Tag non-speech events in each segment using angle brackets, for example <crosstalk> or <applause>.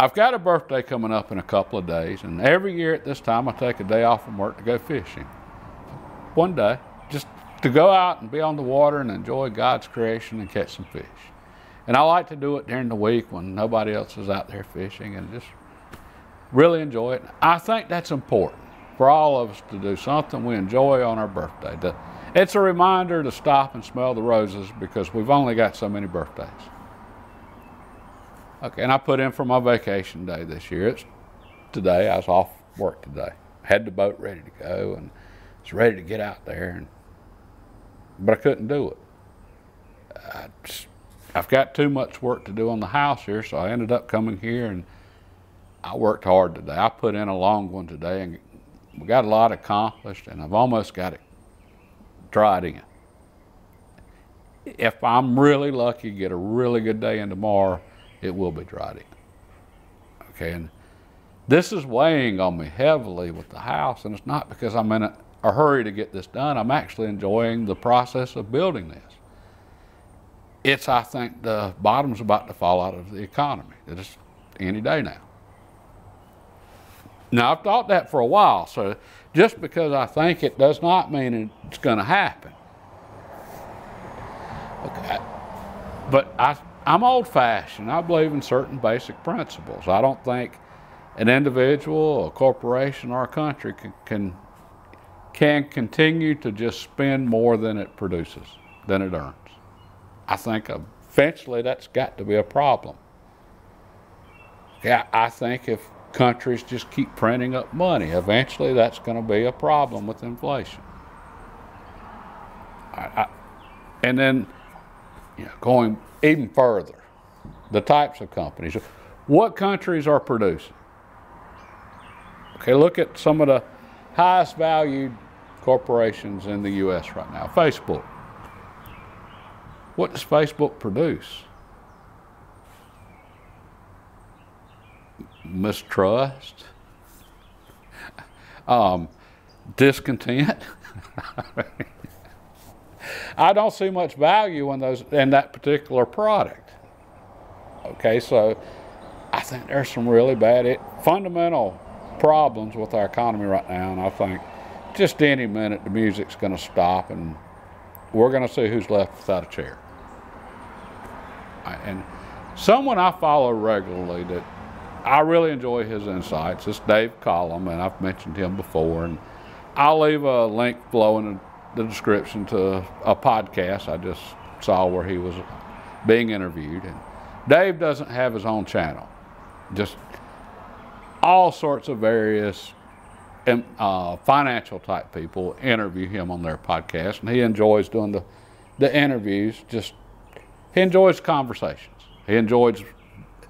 I've got a birthday coming up in a couple of days, and every year at this time I take a day off from work to go fishing. One day, just to go out and be on the water and enjoy God's creation and catch some fish. And I like to do it during the week when nobody else is out there fishing and just really enjoy it. I think that's important for all of us to do something we enjoy on our birthday. It's a reminder to stop and smell the roses because we've only got so many birthdays. Okay, and I put in for my vacation day this year. It's today. I was off work today. Had the boat ready to go and was ready to get out there, and but I couldn't do it. I just, I've got too much work to do on the house here, so I ended up coming here and I worked hard today. I put in a long one today and we got a lot accomplished, and I've almost got it dried in. If I'm really lucky, get a really good day in tomorrow, it will be in. Okay, and this is weighing on me heavily with the house, and it's not because I'm in a, a hurry to get this done. I'm actually enjoying the process of building this. It's, I think, the bottom's about to fall out of the economy. It's any day now. Now, I've thought that for a while, so just because I think it does not mean it's going to happen. Okay. But I, I'm old fashioned. I believe in certain basic principles. I don't think an individual, a corporation, or a country can, can, can continue to just spend more than it produces, than it earns. I think eventually that's got to be a problem. Yeah, I think if countries just keep printing up money, eventually that's going to be a problem with inflation. I, I, and then you know, going even further, the types of companies. What countries are producing? Okay, look at some of the highest valued corporations in the U.S. right now. Facebook. What does Facebook produce? Mistrust, <laughs> um, discontent. <laughs> I don't see much value in those in that particular product. Okay, so I think there's some really bad it, fundamental problems with our economy right now, and I think just any minute the music's going to stop and we're going to see who's left without a chair. And someone I follow regularly that I really enjoy his insights is Dave Collum, and I've mentioned him before. And I'll leave a link below in the description to a podcast I just saw where he was being interviewed. And Dave doesn't have his own channel, just all sorts of various uh, financial type people interview him on their podcast, and he enjoys doing the, the interviews. Just he enjoys conversations. He enjoys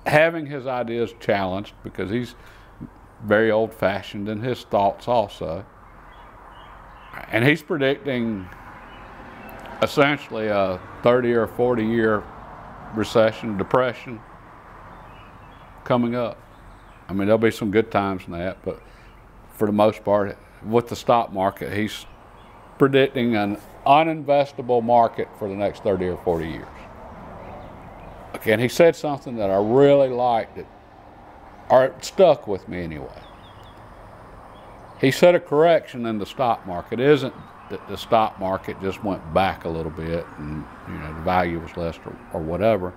having his ideas challenged because he's very old fashioned in his thoughts also. And he's predicting essentially a 30 or 40 year recession, depression coming up. I mean, there'll be some good times in that, but for the most part, with the stock market, he's predicting an uninvestable market for the next 30 or 40 years. Okay, and he said something that I really liked, that, or it stuck with me anyway. He said a correction in the stock market isn't that the stock market just went back a little bit and you know the value was less or, or whatever.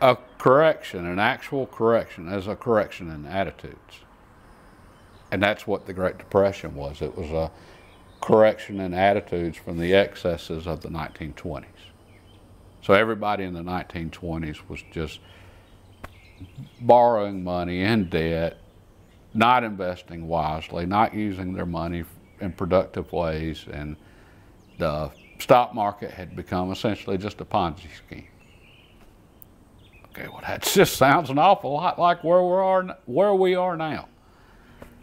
A correction, an actual correction, is a correction in attitudes. And that's what the Great Depression was. It was a correction in attitudes from the excesses of the 1920s. So everybody in the 1920s was just borrowing money in debt, not investing wisely, not using their money in productive ways, and the stock market had become essentially just a Ponzi scheme. Okay, well that <laughs> just sounds an awful lot like where we are where we are now,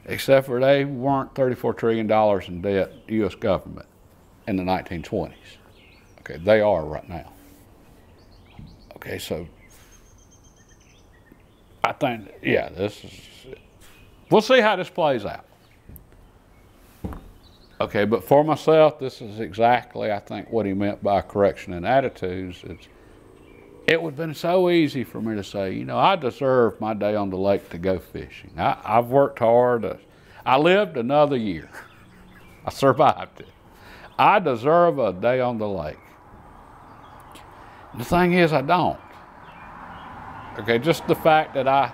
except for they weren't 34 trillion dollars in debt, U.S. government, in the 1920s. Okay, they are right now. Okay, so I think, yeah, this is, we'll see how this plays out. Okay, but for myself, this is exactly, I think, what he meant by correction in attitudes. It's it would have been so easy for me to say, you know, I deserve my day on the lake to go fishing. I, have worked hard. Uh, I lived another year. I survived it. I deserve a day on the lake. The thing is, I don't. Okay, just the fact that I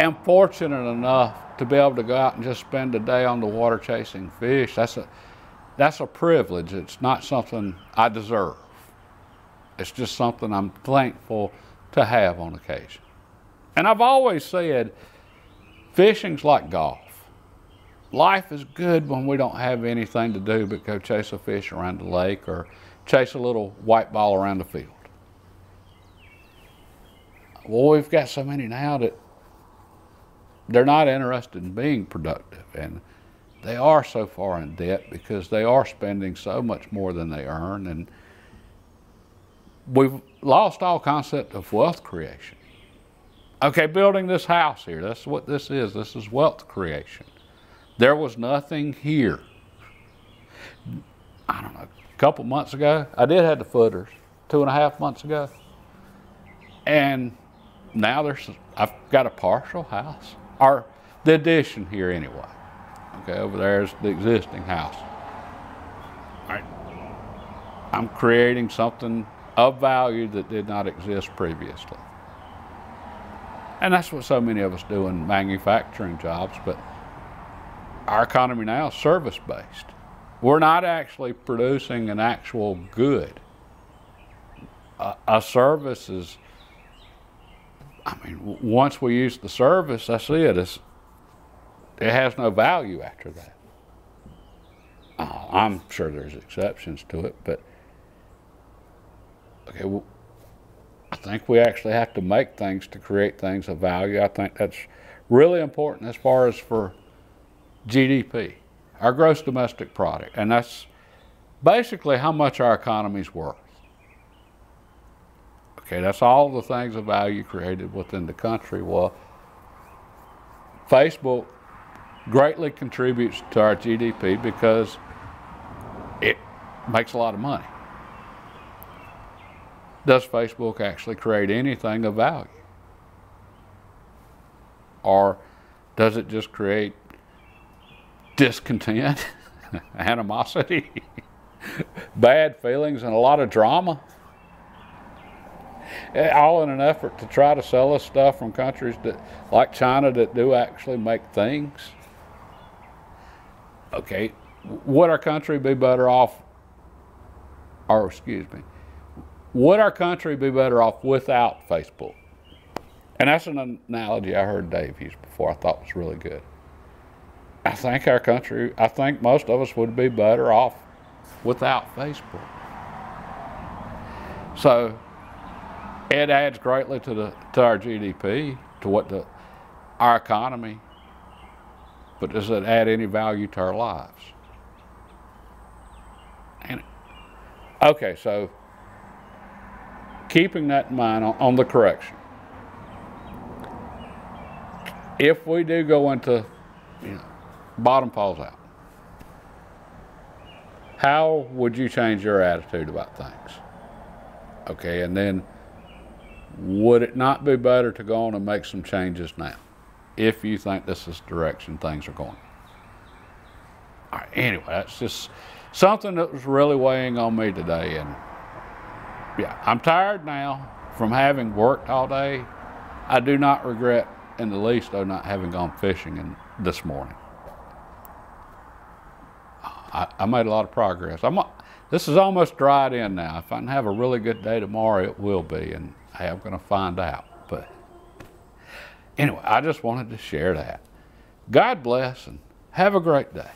am fortunate enough to be able to go out and just spend a day on the water chasing fish, that's a, that's a privilege. It's not something I deserve. It's just something I'm thankful to have on occasion. And I've always said fishing's like golf. Life is good when we don't have anything to do but go chase a fish around the lake or chase a little white ball around the field. Well, we've got so many now that they're not interested in being productive and they are so far in debt because they are spending so much more than they earn and we've lost all concept of wealth creation. Okay, building this house here, that's what this is. This is wealth creation. There was nothing here. I don't know, a couple months ago, I did have the footers, two and a half months ago. And now there's, I've got a partial house, or the addition here anyway. Okay, over there is the existing house. All right. I'm creating something of value that did not exist previously. And that's what so many of us do in manufacturing jobs, but our economy now is service based. We're not actually producing an actual good. A, a service is, I mean, once we use the service, that's it. It's, it has no value after that. Uh, I'm sure there's exceptions to it, but okay, well, I think we actually have to make things to create things of value. I think that's really important as far as for GDP, our gross domestic product, and that's basically how much our economy's worth. Okay, that's all the things of value created within the country. Well, Facebook greatly contributes to our GDP because it makes a lot of money does Facebook actually create anything of value? Or does it just create discontent, <laughs> animosity, <laughs> bad feelings, and a lot of drama? Eh, all in an effort to try to sell us stuff from countries that, like China, that do actually make things. Okay, would our country be better off, or excuse me, would our country be better off without Facebook? And that's an analogy I heard Dave use before I thought was really good. I think our country, I think most of us would be better off without Facebook. So it adds greatly to the to our GDP, to what the our economy, but does it add any value to our lives? And okay, so keeping that in mind on, on the correction. If we do go into, you know, bottom falls out, how would you change your attitude about things? Okay, and then would it not be better to go on and make some changes now if you think this is the direction things are going? All right, anyway, that's just something that was really weighing on me today. and yeah, I'm tired now from having worked all day. I do not regret in the least though not having gone fishing in, this morning. I, I, made a lot of progress. I'm, this is almost dried in now. If I can have a really good day tomorrow, it will be, and hey, I'm going to find out. But anyway, I just wanted to share that. God bless and have a great day.